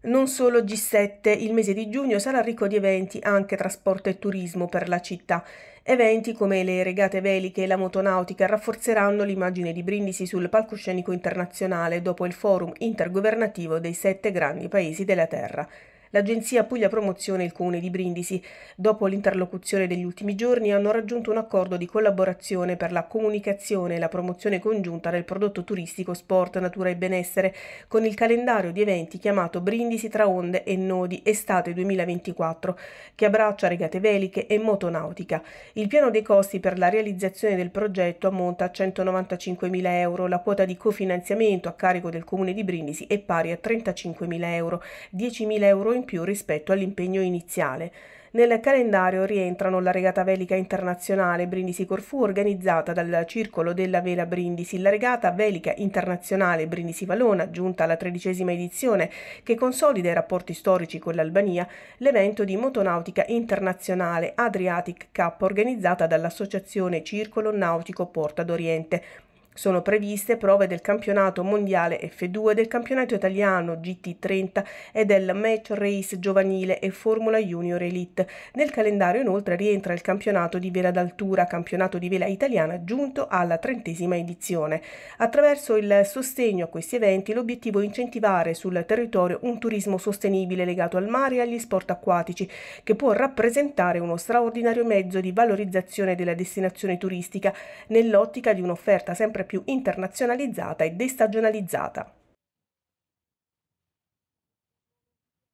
Non solo G7, il mese di giugno sarà ricco di eventi, anche trasporto e turismo per la città. Eventi come le regate veliche e la motonautica rafforzeranno l'immagine di Brindisi sul palcoscenico internazionale dopo il forum intergovernativo dei sette grandi paesi della Terra. L'agenzia Puglia Promozione e il Comune di Brindisi, dopo l'interlocuzione degli ultimi giorni, hanno raggiunto un accordo di collaborazione per la comunicazione e la promozione congiunta del prodotto turistico Sport, Natura e Benessere, con il calendario di eventi chiamato Brindisi tra onde e nodi estate 2024, che abbraccia regate veliche e motonautica. Il piano dei costi per la realizzazione del progetto ammonta a 195.000 euro, la quota di cofinanziamento a carico del Comune di Brindisi è pari a 35.000 euro, 10.000 euro in più rispetto all'impegno iniziale. Nel calendario rientrano la regata velica internazionale Brindisi Corfù organizzata dal Circolo della Vela Brindisi, la regata velica internazionale Brindisi Valona, giunta alla tredicesima edizione, che consolida i rapporti storici con l'Albania, l'evento di motonautica internazionale Adriatic Cup organizzata dall'Associazione Circolo Nautico Porta d'Oriente, sono previste prove del campionato mondiale F2, del campionato italiano GT30 e del Match Race giovanile e Formula Junior Elite. Nel calendario inoltre rientra il campionato di vela d'altura, campionato di vela italiana giunto alla trentesima edizione. Attraverso il sostegno a questi eventi l'obiettivo è incentivare sul territorio un turismo sostenibile legato al mare e agli sport acquatici, che può rappresentare uno straordinario mezzo di valorizzazione della destinazione turistica nell'ottica di un'offerta sempre più internazionalizzata e destagionalizzata.